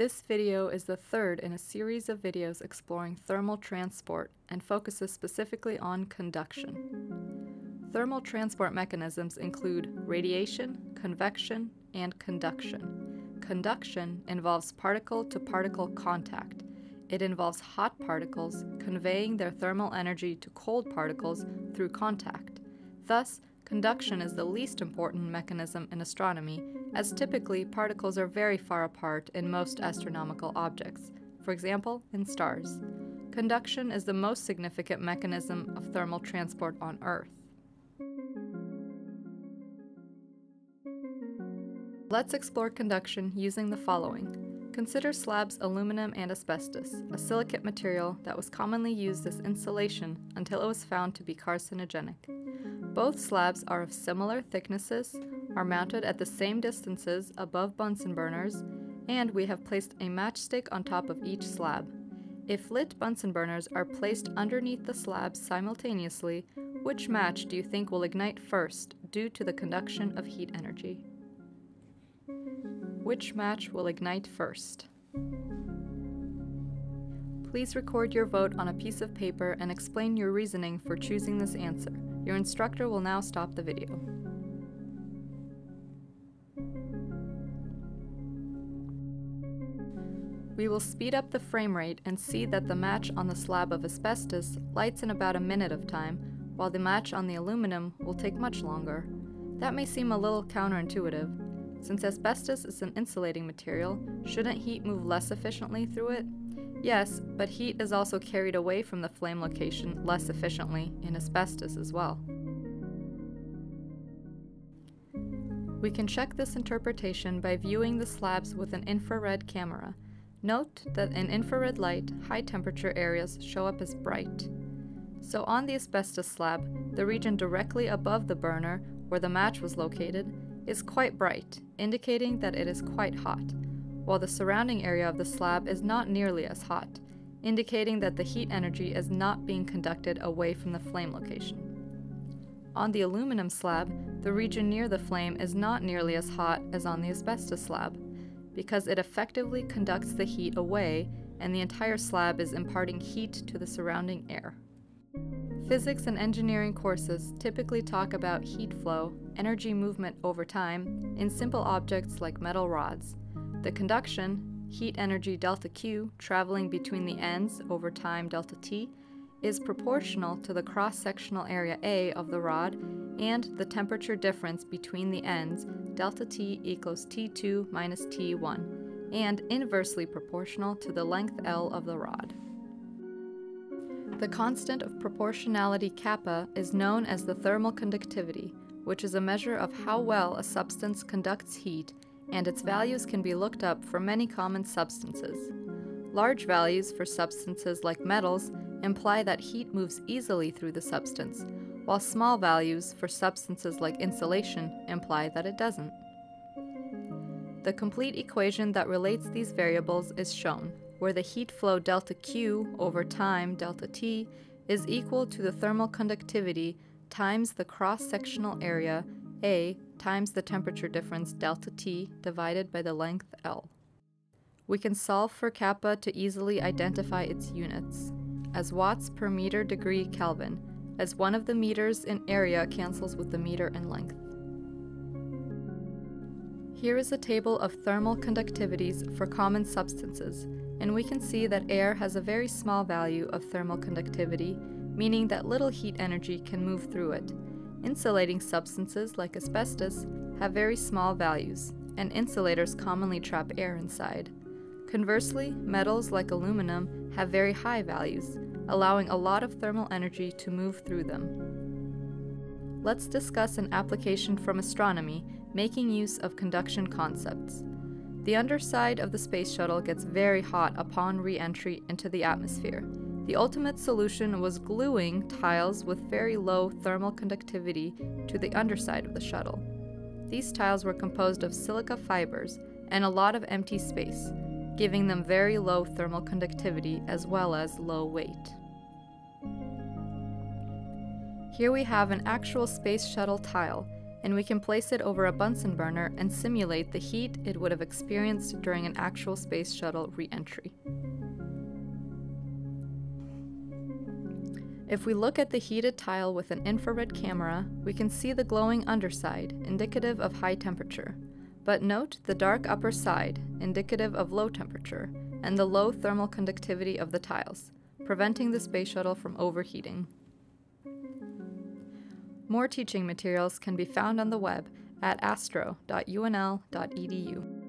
This video is the third in a series of videos exploring thermal transport and focuses specifically on conduction. Thermal transport mechanisms include radiation, convection, and conduction. Conduction involves particle-to-particle contact. It involves hot particles conveying their thermal energy to cold particles through contact. Thus, conduction is the least important mechanism in astronomy, as typically particles are very far apart in most astronomical objects, for example, in stars. Conduction is the most significant mechanism of thermal transport on Earth. Let's explore conduction using the following. Consider slabs aluminum and asbestos, a silicate material that was commonly used as insulation until it was found to be carcinogenic. Both slabs are of similar thicknesses, are mounted at the same distances above Bunsen burners, and we have placed a matchstick on top of each slab. If lit Bunsen burners are placed underneath the slabs simultaneously, which match do you think will ignite first due to the conduction of heat energy? Which match will ignite first? Please record your vote on a piece of paper and explain your reasoning for choosing this answer. Your instructor will now stop the video. We will speed up the frame rate and see that the match on the slab of asbestos lights in about a minute of time, while the match on the aluminum will take much longer. That may seem a little counterintuitive. Since asbestos is an insulating material, shouldn't heat move less efficiently through it? Yes, but heat is also carried away from the flame location less efficiently in asbestos as well. We can check this interpretation by viewing the slabs with an infrared camera. Note that in infrared light, high temperature areas show up as bright. So on the asbestos slab, the region directly above the burner, where the match was located, is quite bright, indicating that it is quite hot, while the surrounding area of the slab is not nearly as hot, indicating that the heat energy is not being conducted away from the flame location. On the aluminum slab, the region near the flame is not nearly as hot as on the asbestos slab, because it effectively conducts the heat away and the entire slab is imparting heat to the surrounding air. Physics and engineering courses typically talk about heat flow, energy movement over time, in simple objects like metal rods. The conduction, heat energy delta Q traveling between the ends over time delta T, is proportional to the cross-sectional area A of the rod and the temperature difference between the ends, delta T equals T2 minus T1, and inversely proportional to the length L of the rod. The constant of proportionality kappa is known as the thermal conductivity, which is a measure of how well a substance conducts heat, and its values can be looked up for many common substances. Large values for substances like metals imply that heat moves easily through the substance, while small values for substances like insulation imply that it doesn't. The complete equation that relates these variables is shown, where the heat flow delta Q over time delta T is equal to the thermal conductivity times the cross-sectional area A times the temperature difference delta T divided by the length L. We can solve for kappa to easily identify its units as watts per meter degree Kelvin, as one of the meters in area cancels with the meter in length. Here is a table of thermal conductivities for common substances, and we can see that air has a very small value of thermal conductivity, meaning that little heat energy can move through it. Insulating substances like asbestos have very small values, and insulators commonly trap air inside. Conversely, metals like aluminum have very high values, allowing a lot of thermal energy to move through them. Let's discuss an application from astronomy making use of conduction concepts. The underside of the space shuttle gets very hot upon re-entry into the atmosphere. The ultimate solution was gluing tiles with very low thermal conductivity to the underside of the shuttle. These tiles were composed of silica fibers and a lot of empty space, giving them very low thermal conductivity as well as low weight. Here we have an actual space shuttle tile, and we can place it over a Bunsen burner and simulate the heat it would have experienced during an actual space shuttle re-entry. If we look at the heated tile with an infrared camera, we can see the glowing underside, indicative of high temperature. But note the dark upper side, indicative of low temperature, and the low thermal conductivity of the tiles, preventing the space shuttle from overheating. More teaching materials can be found on the web at astro.unl.edu.